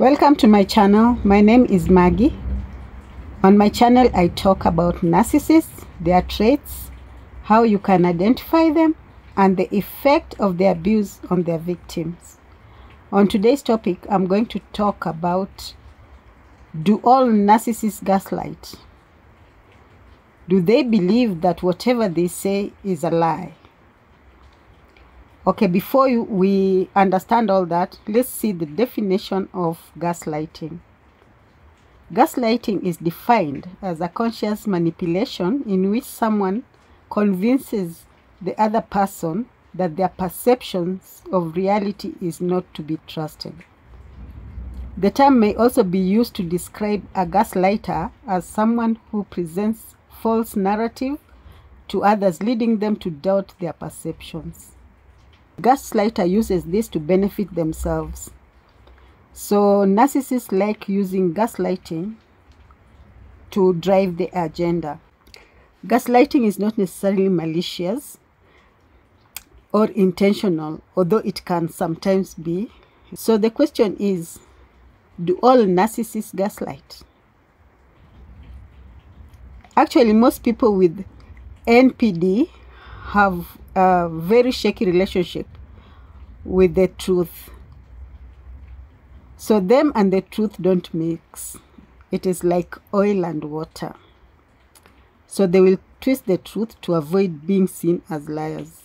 Welcome to my channel. My name is Maggie. On my channel, I talk about narcissists, their traits, how you can identify them, and the effect of the abuse on their victims. On today's topic, I'm going to talk about do all narcissists gaslight? Do they believe that whatever they say is a lie? Okay, before we understand all that, let's see the definition of gaslighting. Gaslighting is defined as a conscious manipulation in which someone convinces the other person that their perceptions of reality is not to be trusted. The term may also be used to describe a gaslighter as someone who presents false narrative to others, leading them to doubt their perceptions. Gaslighter uses this to benefit themselves. So narcissists like using gaslighting to drive the agenda. Gaslighting is not necessarily malicious or intentional, although it can sometimes be. So the question is, do all narcissists gaslight? Actually, most people with NPD have a very shaky relationship with the truth. So them and the truth don't mix. It is like oil and water. So they will twist the truth to avoid being seen as liars.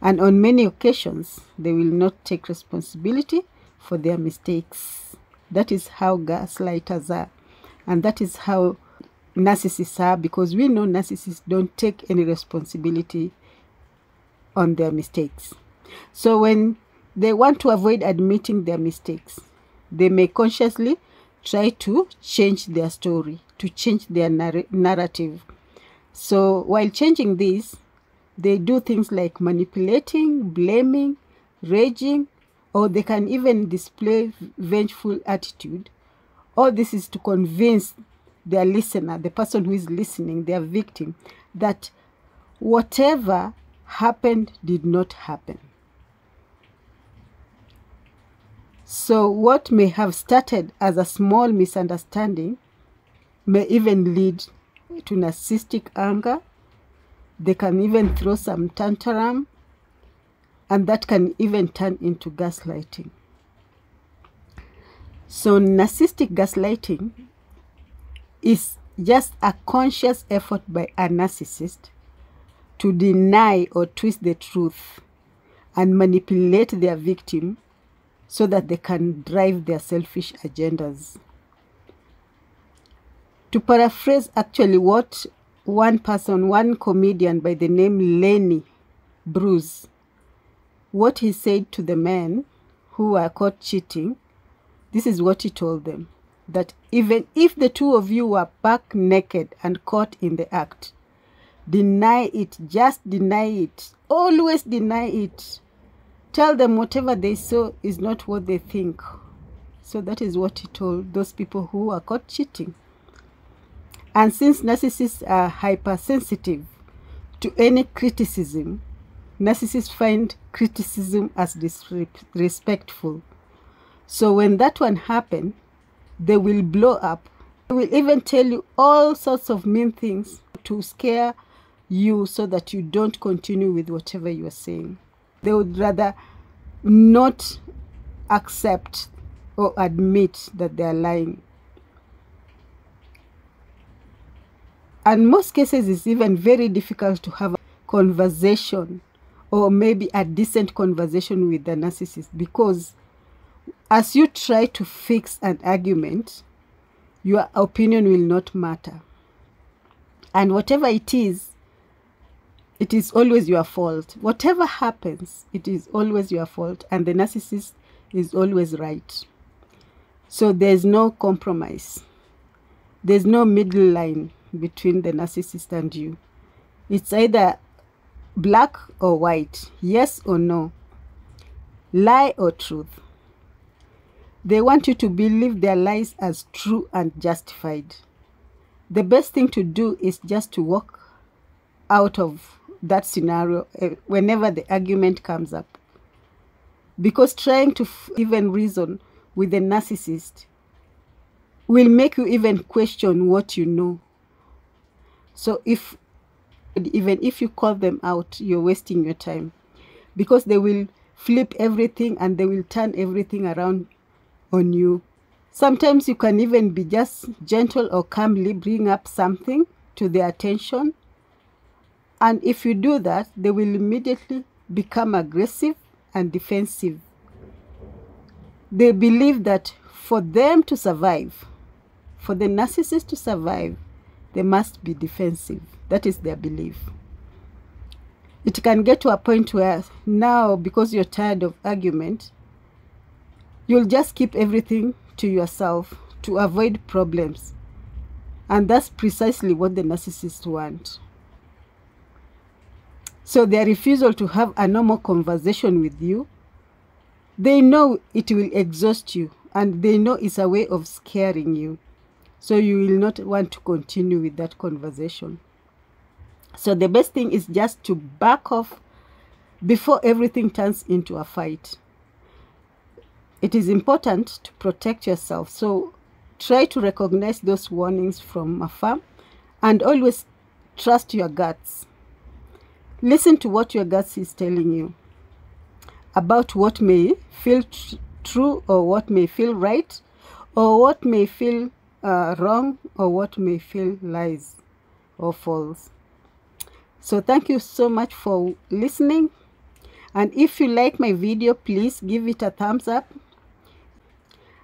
And on many occasions, they will not take responsibility for their mistakes. That is how gaslighters are. And that is how narcissists are because we know narcissists don't take any responsibility on their mistakes. So when they want to avoid admitting their mistakes, they may consciously try to change their story, to change their narr- narrative. So while changing this, they do things like manipulating, blaming, raging, or they can even display vengeful attitude. All this is to convince their listener, the person who is listening, their victim, that whatever happened did not happen. So, what may have started as a small misunderstanding may even lead to narcissistic anger. They can even throw some tantrum, and that can even turn into gaslighting. So, narcissistic gaslighting is just a conscious effort by a narcissist to deny or twist the truth and manipulate their victim so that they can drive their selfish agendas. To paraphrase actually what one person, one comedian by the name Lenny Bruce, what he said to the men who were caught cheating, this is what he told them that even if the two of you were back naked and caught in the act, deny it, just deny it, always deny it. Tell them whatever they saw is not what they think. So that is what he told those people who are caught cheating. And since narcissists are hypersensitive to any criticism, narcissists find criticism as disrespectful. So when that one happened, they will blow up. They will even tell you all sorts of mean things to scare you so that you don't continue with whatever you are saying. They would rather not accept or admit that they are lying. And most cases, it's even very difficult to have a conversation or maybe a decent conversation with the narcissist because as you try to fix an argument, your opinion will not matter. And whatever it is, it is always your fault. Whatever happens, it is always your fault. And the narcissist is always right. So there's no compromise. There's no middle line between the narcissist and you. It's either black or white, yes or no, lie or truth. They want you to believe their lies as true and justified. The best thing to do is just to walk out of that scenario eh, whenever the argument comes up. Because trying to even reason with a narcissist will make you even question what you know. So if even if you call them out, you're wasting your time because they will flip everything and they will turn everything around on you. Sometimes you can even be just gentle or calmly bring up something to their attention. And if you do that, they will immediately become aggressive and defensive. They believe that for them to survive, for the narcissist to survive, they must be defensive. That is their belief. It can get to a point where now, because you're tired of argument, you'll just keep everything to yourself to avoid problems. And that's precisely what the narcissists want. So their refusal to have a normal conversation with you, they know it will exhaust you and they know it's a way of scaring you. So you will not want to continue with that conversation. So the best thing is just to back off before everything turns into a fight. It is important to protect yourself. So try to recognize those warnings from afar and always trust your guts. Listen to what your guts is telling you about what may feel tr true or what may feel right or what may feel uh, wrong or what may feel lies or false. So thank you so much for listening. And if you like my video, please give it a thumbs up.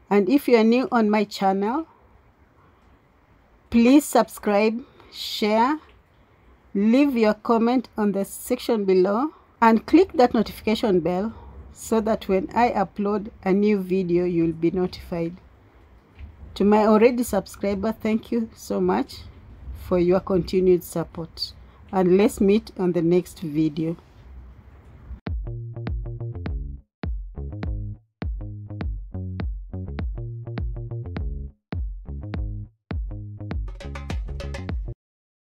And if you are new on my channel, please subscribe, share, leave your comment on the section below and click that notification bell so that when I upload a new video, you'll be notified. To my already subscriber, thank you so much for your continued support. And let's meet on the next video.